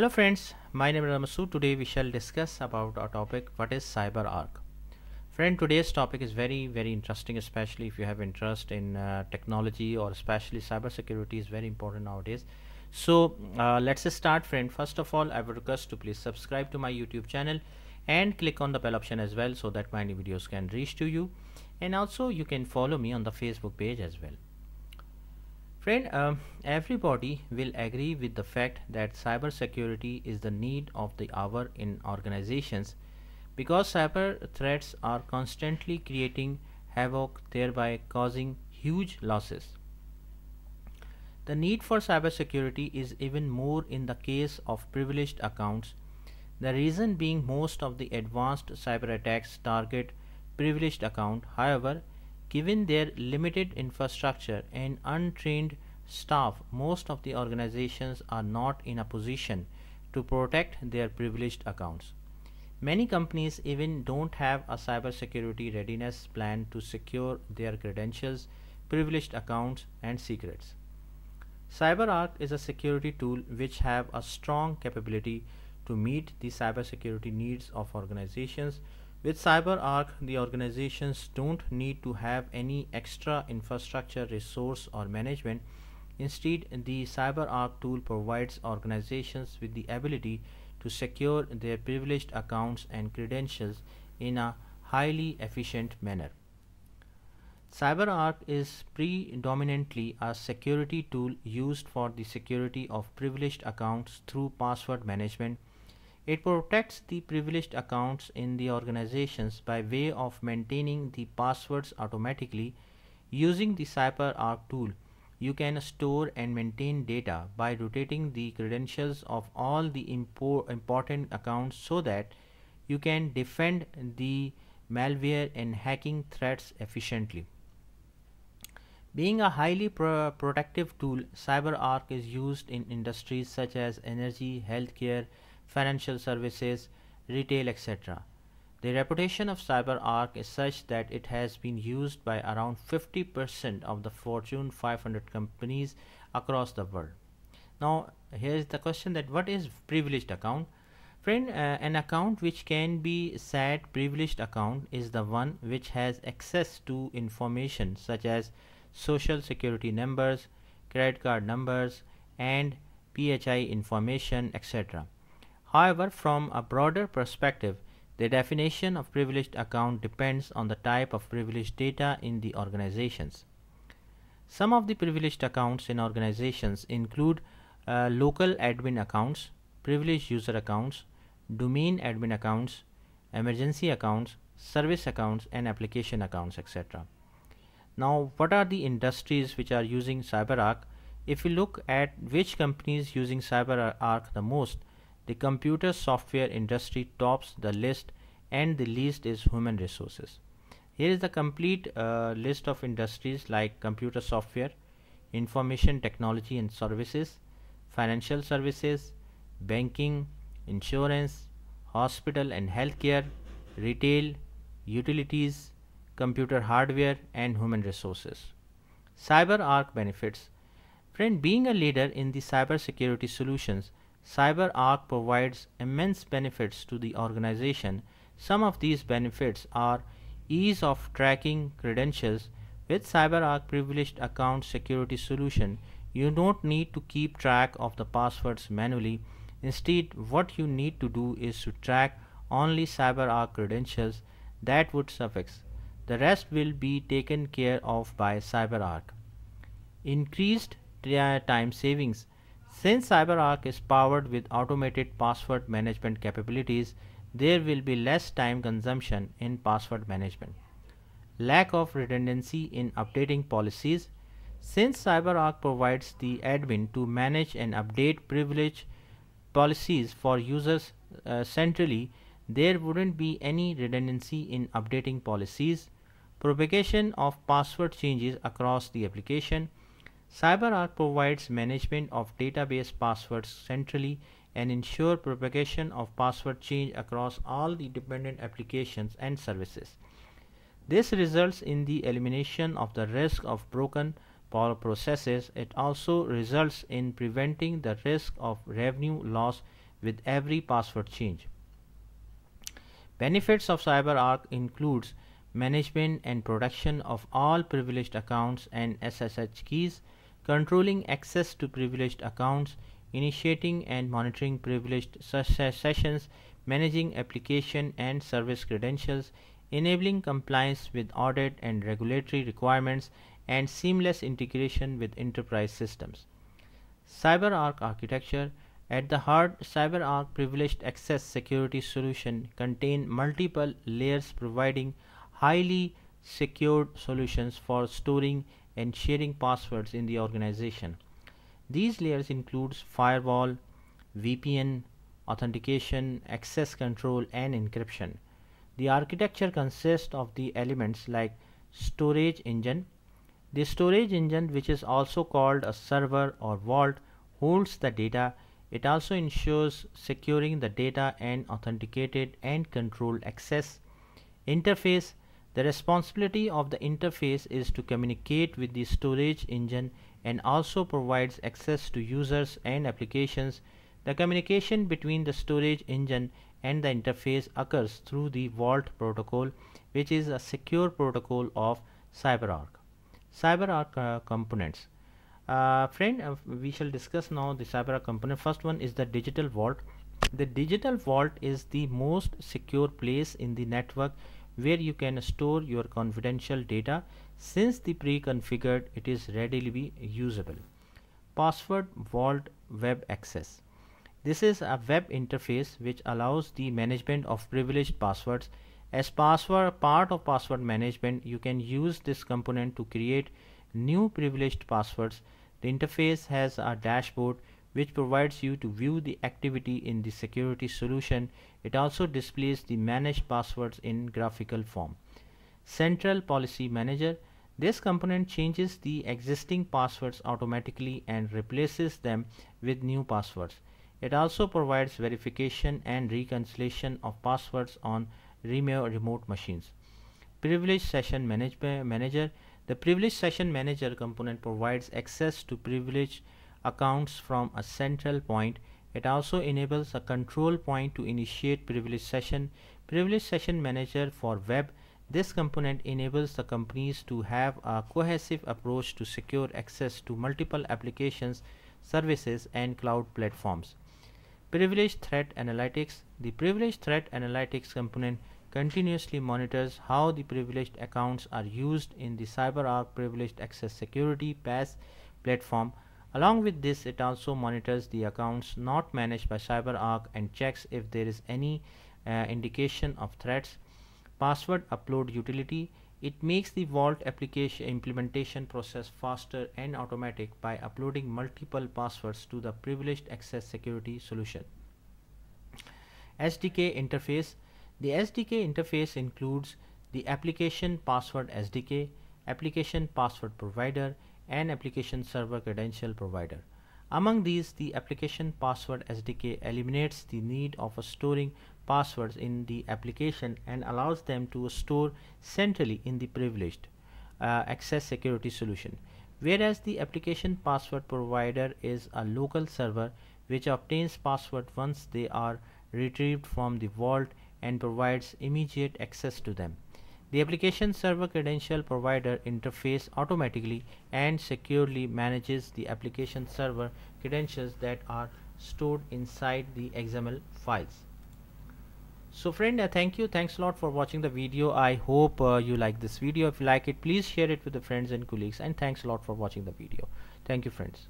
Hello friends, my name is Ramasu. Today we shall discuss about our topic what is cyber CyberArk. Friend, today's topic is very very interesting especially if you have interest in uh, technology or especially cybersecurity is very important nowadays. So uh, let's start friend. First of all I would request to please subscribe to my YouTube channel and click on the bell option as well so that my new videos can reach to you and also you can follow me on the Facebook page as well. Friend, um, everybody will agree with the fact that cybersecurity is the need of the hour in organizations because cyber threats are constantly creating havoc, thereby causing huge losses. The need for cybersecurity is even more in the case of privileged accounts. The reason being most of the advanced cyber attacks target privileged account. However, Given their limited infrastructure and untrained staff, most of the organizations are not in a position to protect their privileged accounts. Many companies even don't have a cybersecurity readiness plan to secure their credentials, privileged accounts, and secrets. CyberArk is a security tool which have a strong capability to meet the cybersecurity needs of organizations with CyberArk, the organizations don't need to have any extra infrastructure, resource, or management. Instead, the CyberArk tool provides organizations with the ability to secure their privileged accounts and credentials in a highly efficient manner. CyberArk is predominantly a security tool used for the security of privileged accounts through password management it protects the privileged accounts in the organizations by way of maintaining the passwords automatically. Using the CyberArk tool, you can store and maintain data by rotating the credentials of all the impo important accounts so that you can defend the malware and hacking threats efficiently. Being a highly pro protective tool, CyberArk is used in industries such as energy, healthcare, financial services, retail, etc. The reputation of CyberArk is such that it has been used by around 50% of the Fortune 500 companies across the world. Now, here is the question that what is privileged account? Friend, uh, an account which can be said privileged account is the one which has access to information such as social security numbers, credit card numbers, and PHI information, etc. However, from a broader perspective, the definition of privileged account depends on the type of privileged data in the organizations. Some of the privileged accounts in organizations include uh, local admin accounts, privileged user accounts, domain admin accounts, emergency accounts, service accounts and application accounts etc. Now what are the industries which are using CyberArk? If we look at which companies using CyberArk the most, the computer software industry tops the list and the least is human resources. Here is the complete uh, list of industries like computer software, information technology and services, financial services, banking, insurance, hospital and healthcare, retail, utilities, computer hardware and human resources. CyberArk benefits. Friend, being a leader in the cybersecurity solutions, CyberArk provides immense benefits to the organization. Some of these benefits are ease of tracking credentials. With CyberArk privileged account security solution, you don't need to keep track of the passwords manually. Instead, what you need to do is to track only CyberArk credentials that would suffice. The rest will be taken care of by CyberArk. Increased time savings since CyberArk is powered with automated password management capabilities, there will be less time consumption in password management. Lack of redundancy in updating policies. Since CyberArk provides the admin to manage and update privilege policies for users uh, centrally, there wouldn't be any redundancy in updating policies. Propagation of password changes across the application CyberArk provides management of database passwords centrally and ensure propagation of password change across all the dependent applications and services. This results in the elimination of the risk of broken processes. It also results in preventing the risk of revenue loss with every password change. Benefits of CyberArk includes management and protection of all privileged accounts and SSH keys, controlling access to privileged accounts, initiating and monitoring privileged sessions, managing application and service credentials, enabling compliance with audit and regulatory requirements, and seamless integration with enterprise systems. CyberArk architecture at the heart, CyberArk privileged access security solution contain multiple layers providing highly secured solutions for storing and sharing passwords in the organization. These layers includes firewall, VPN, authentication, access control and encryption. The architecture consists of the elements like storage engine. The storage engine which is also called a server or vault holds the data. It also ensures securing the data and authenticated and controlled access. Interface the responsibility of the interface is to communicate with the storage engine and also provides access to users and applications. The communication between the storage engine and the interface occurs through the Vault protocol which is a secure protocol of CyberArk. CyberArk uh, components. Uh, friend, uh, we shall discuss now the CyberArk component. First one is the digital vault. The digital vault is the most secure place in the network where you can store your confidential data since the pre-configured it is readily usable. Password Vault Web Access This is a web interface which allows the management of privileged passwords. As password part of password management you can use this component to create new privileged passwords. The interface has a dashboard which provides you to view the activity in the security solution. It also displays the managed passwords in graphical form. Central Policy Manager this component changes the existing passwords automatically and replaces them with new passwords. It also provides verification and reconciliation of passwords on remote machines. Privileged Session Manager The Privileged Session Manager component provides access to privileged accounts from a central point. It also enables a control point to initiate privilege session. Privilege session manager for web. This component enables the companies to have a cohesive approach to secure access to multiple applications, services and cloud platforms. Privilege Threat Analytics The Privilege Threat Analytics component continuously monitors how the privileged accounts are used in the CyberArk Privileged Access Security PASS platform Along with this, it also monitors the accounts not managed by CyberArk and checks if there is any uh, indication of threats. Password upload utility. It makes the Vault application implementation process faster and automatic by uploading multiple passwords to the privileged access security solution. SDK interface. The SDK interface includes the application password SDK, application password provider, and application server credential provider. Among these, the application password SDK eliminates the need of storing passwords in the application and allows them to store centrally in the privileged uh, access security solution. Whereas the application password provider is a local server which obtains password once they are retrieved from the vault and provides immediate access to them. The application server credential provider interface automatically and securely manages the application server credentials that are stored inside the XML files. So friend, uh, thank you. Thanks a lot for watching the video. I hope uh, you like this video. If you like it, please share it with the friends and colleagues. And thanks a lot for watching the video. Thank you friends.